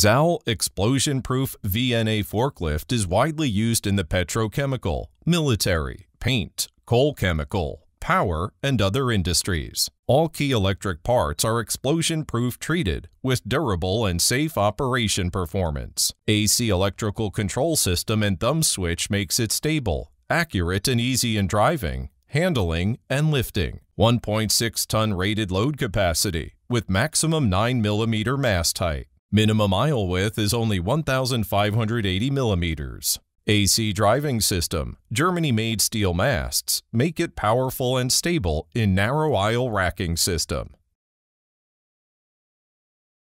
ZAL explosion-proof VNA forklift is widely used in the petrochemical, military, paint, coal chemical, power, and other industries. All key electric parts are explosion-proof treated with durable and safe operation performance. AC electrical control system and thumb switch makes it stable, accurate and easy in driving, handling, and lifting. 1.6 ton rated load capacity with maximum 9 mm mast height. Minimum aisle width is only 1,580 millimeters. AC driving system, Germany-made steel masts, make it powerful and stable in narrow aisle racking system.